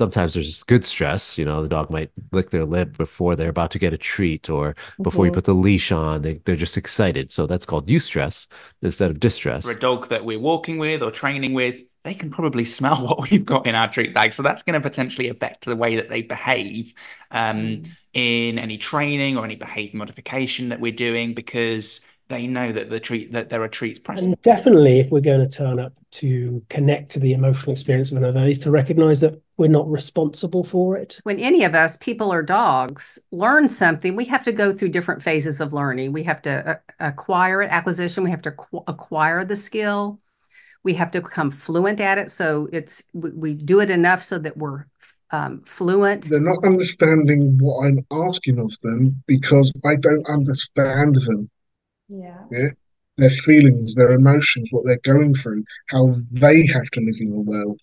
sometimes there's good stress. You know, the dog might lick their lip before they're about to get a treat or before you Mhm. put the leash on. They, they're just excited. So that's called eustress instead of distress. For a dog that we're walking with or training with, they can probably smell what we've got in our treat bag. So that's going to potentially affect the way that they behave um, in any training or any behavior modification that we're doing because they know that the treat that there are treats present. And definitely, if we're going to turn up to connect to the emotional experience of another, is to recognize that we're not responsible for it. when any of us, people or dogs, learn something, we have to go through different phases of learning. We have to uh, acquire it, acquisition, we have to qu- acquire the skill. We have to become fluent at it. So it's we, we do it enough so that we're um, fluent. They're not understanding what I'm asking of them because I don't understand them. Yeah. Their feelings, their emotions, what they're going through, how they have to live in the world.